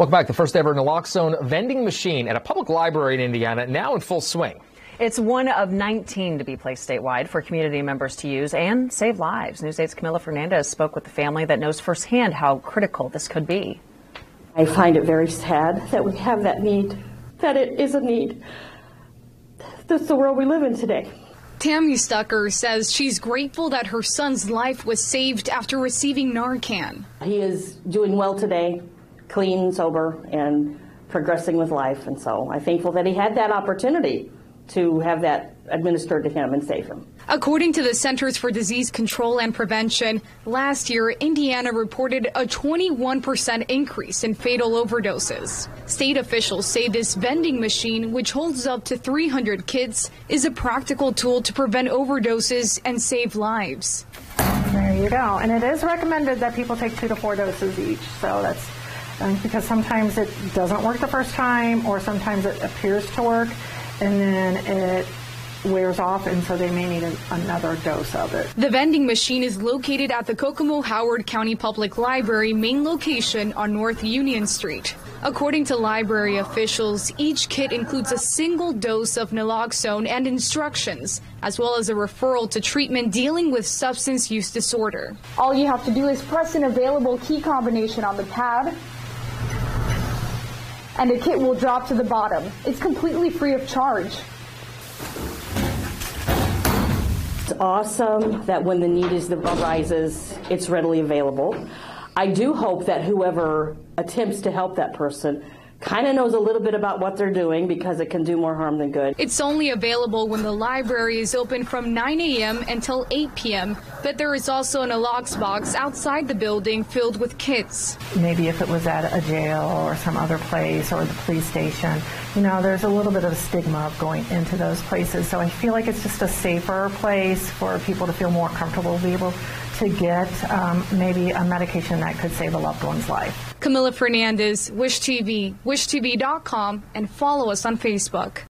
Welcome back. The first ever naloxone vending machine at a public library in Indiana now in full swing. It's one of 19 to be placed statewide for community members to use and save lives. News 8's Camila Fernandez spoke with the family that knows firsthand how critical this could be. I find it very sad that we have that need, that it is a need. That's the world we live in today. Tammy Stucker says she's grateful that her son's life was saved after receiving Narcan. He is doing well today, clean, sober, and progressing with life. And so I'm thankful that he had that opportunity to have that administered to him and save him. According to the Centers for Disease Control and Prevention, last year Indiana reported a 21% increase in fatal overdoses. State officials say this vending machine, which holds up to 300 kits, is a practical tool to prevent overdoses and save lives. There you go. And it is recommended that people take two to four doses each. So that's um, because sometimes it doesn't work the first time, or sometimes it appears to work and then it wears off, and so they may need a, another dose of it. The vending machine is located at the Kokomo Howard County Public Library main location on North Union Street. According to library officials, each kit includes a single dose of naloxone and instructions, as well as a referral to treatment dealing with substance use disorder. All you have to do is press an available key combination on the pad and the kit will drop to the bottom. It's completely free of charge. It's awesome that when the need is arises, it's readily available. I do hope that whoever attempts to help that person kind of knows a little bit about what they're doing because it can do more harm than good. It's only available when the library is open from 9 a.m. until 8 p.m., but there is also a NaloxBox outside the building filled with kits. Maybe if it was at a jail or some other place or the police station, you know, there's a little bit of stigma of going into those places. So I feel like it's just a safer place for people to feel more comfortable to be able to get um, maybe a medication that could save a loved one's life. Camila Fernandez, Wish TV, wishtv.com, and follow us on Facebook.